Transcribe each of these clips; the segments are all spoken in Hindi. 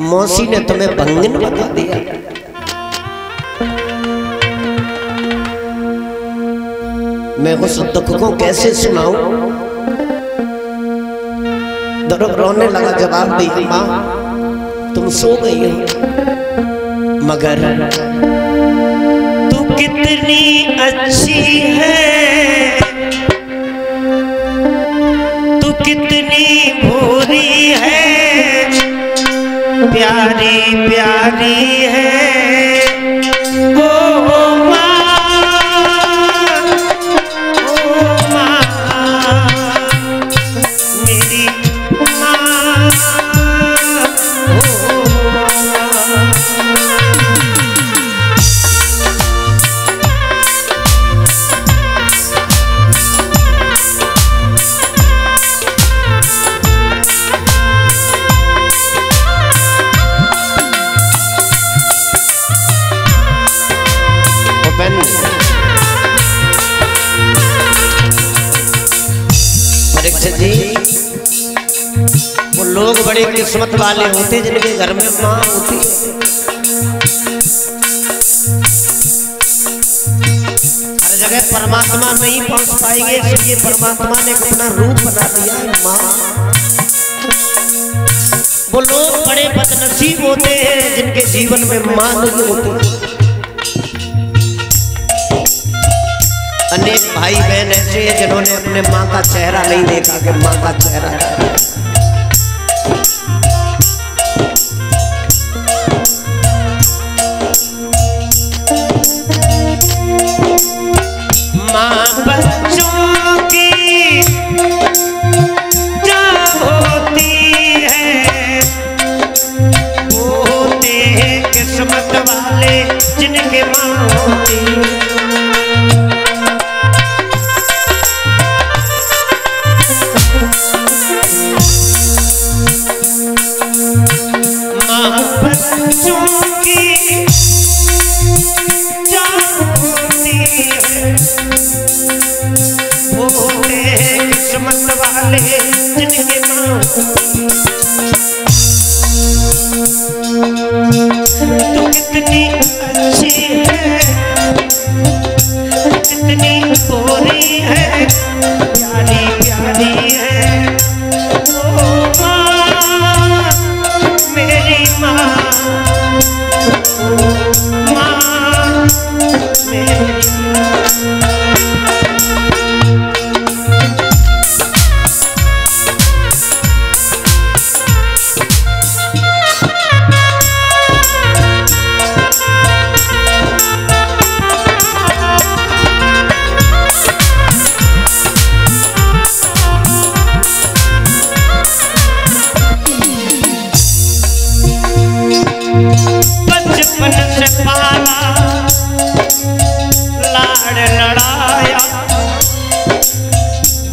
मौसी ने तुम्हें बंगन बता दिया। मैं उस दुख को कैसे सुनाऊं? दरब रोने लगा जवाब दी, माँ, तुम सो गई हो। मगर तू कितनी अच्छी है प्यारी प्यारी है। लोग बड़े किस्मत वाले होते, जिनके घर में माँ होती। हर जगह परमात्मा नहीं पहुँच पाएँगे, इसलिए परमात्मा ने अपना रूप बना दिया, माँ। वो लोग बड़े बदनसीब होते हैं, जिनके जीवन में माँ नहीं होती। अनेक भाई बहन ऐसे हैं जिन्होंने अपने माँ का चेहरा नहीं देखा, कि माँ का चेहरा हैं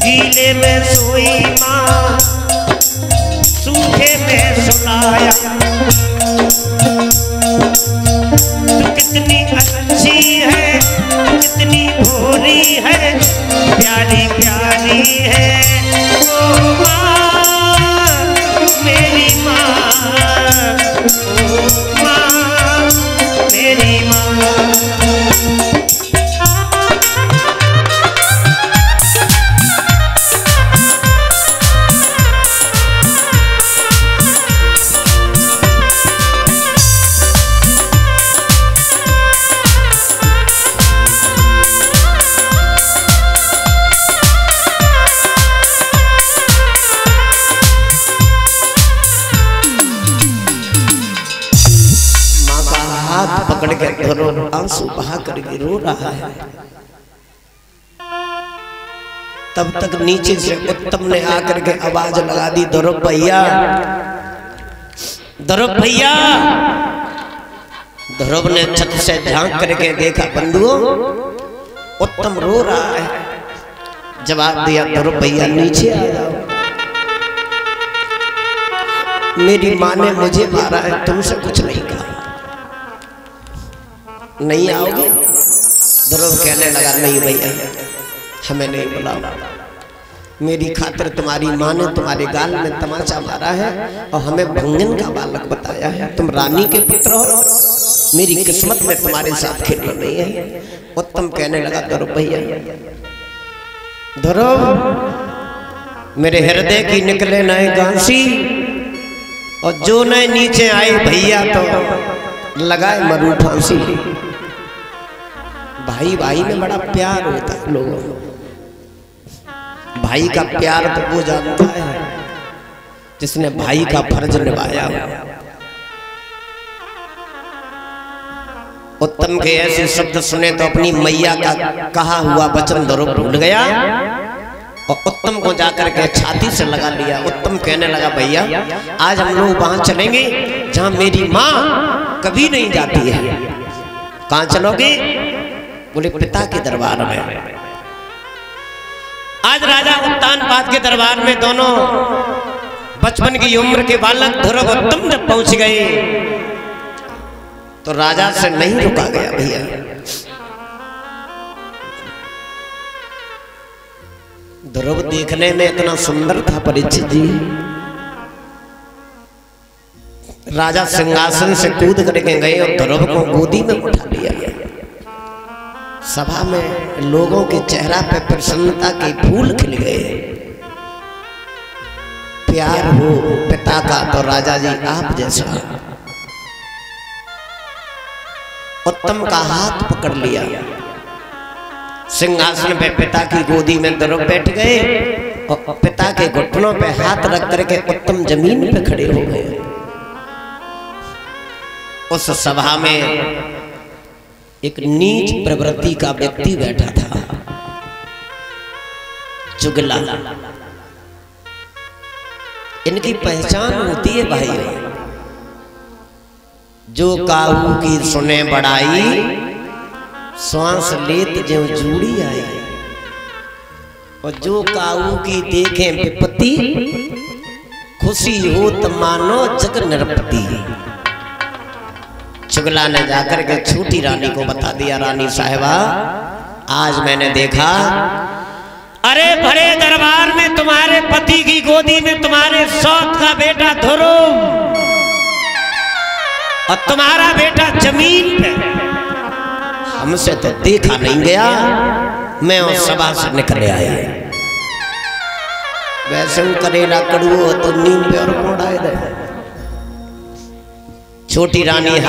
गीले में सोई माँ सूखे में सुलाया तू कितनी अच्छी हाथ पकड़ के धरो आँसू बहा करके रो रहा है। तब तक नीचे से उत्तम ने आकर के आवाज़ लगा दी धरो भैया धरो भैया। ध्रुव ने छत से झाँक करके देखा, बंधुओं, उत्तम रो रहा है। जवाब दिया ध्रुव भैया, नीचे आ जाओ। मेरी माँ ने मुझे मारा है, तुमसे कुछ नहीं कहा। नहीं आओगे? ध्रुव कहने लगा, नहीं भैया, हमें नहीं बुलाओ। मेरी खातर तुम्हारी माँ ने तुम्हारे गाल में तमाचा मारा है और हमें भंगन का बालक बताया है। तुम रानी के पुत्र हो। मेरी किस्मत में तुम्हारे साथ खेलना नहीं है। उत्तम कहने लगा ध्रुव भैया ध्रुव मेरे हृदय की निकले नए गांसी और जो नए नीचे आए भैया तो लगाए मरु फांसी भाई भाई में बड़ा प्यार होता है लोगों भाई का प्यार तो वो जानता है जिसने भाई का फ़र्ज़ निभाया उत्तम के ऐसे शब्द सुने तो अपनी मैया का कहा हुआ वचन ध्रुव भूल गया। और उत्तम को जाकर के छाती से लगा लिया। उत्तम कहने लगा, भैया, आज हम लोग वहाँ चलेंगे जहाँ मेरी माँ कभी नहीं जाती है। कहाँ चलोगे? बोले, पिता के दरबार में। आज राजा उत्तानपाद के दरबार में दोनों बचपन की उम्र के बालक ध्रुव उत्तम जब पहुँच गए तो राजा से नहीं रुका गया, भैया। ध्रुव देखने में इतना सुंदर था परीक्षित जी। राजा सिंहासन से कूद करके गए और ध्रुव को गोदी में उठा लिया। सभा में लोगों के चेहरा पे प्रसन्नता के फूल खिल गए। प्यार हो, पिता का तो राजा जी आप जैसा। उत्तम का हाथ पकड़ लिया। सिंहासन पे पिता की गोदी में ध्रुव बैठ गए और पिता के घुटनों पे हाथ रख करके उत्तम ज़मीन पे खड़े हो गए। उस सभा में एक नीच प्रवृत्ति का व्यक्ति बैठा था। चुगला इनकी पहचान होती है भाई। जो काहू की सुने बड़ाई श्वास लेत जो जूड़ी आई और जो काऊ की देखे विपत्ति, खुशी हो तो मानो जग निरपति चुगला ने जाकर के छोटी रानी को बता दिया, रानी साहेबा, आज मैंने देखा, अरे भरे दरबार में तुम्हारे पति की गोदी में तुम्हारे सौत का बेटा ध्रुव और तुम्हारा बेटा ज़मीन पे। हमसे तो देखा नहीं गया। मैं उस सभा से निकल आया। वैसे करेला कड़ू तो नींद पे और मोड़ा छोटी रानी